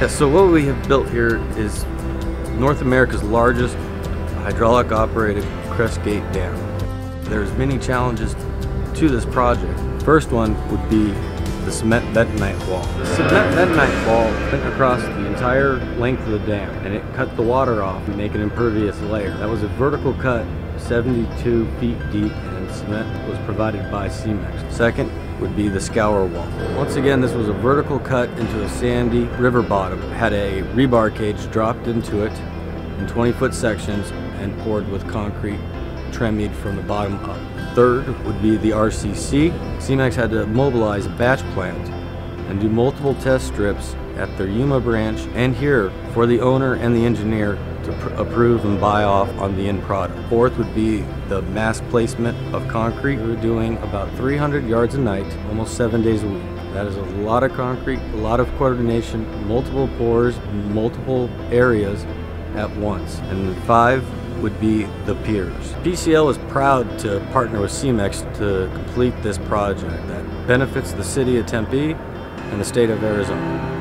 Yeah, so what we have built here is North America's largest hydraulic operated crest gate dam. There's many challenges to this project. First one would be the cement bentonite wall. The cement bentonite wall went across the entire length of the dam and it cut the water off and make an impervious layer. That was a vertical cut 72 feet deep and cement was provided by Cemex. Second would be the scour wall. Once again, this was a vertical cut into a sandy river bottom. Had a rebar cage dropped into it in 20 foot sections and poured with concrete tremied from the bottom up. Third would be the RCC. Cemex had to mobilize a batch plant and do multiple test strips at their Yuma branch and here for the owner and the engineer to approve and buy off on the end product. Fourth would be the mass placement of concrete. We're doing about 300 yards a night, almost seven days a week. That is a lot of concrete, a lot of coordination, multiple pours, multiple areas at once. And five would be the piers. PCL is proud to partner with Cemex to complete this project that benefits the city of Tempe and the state of Arizona.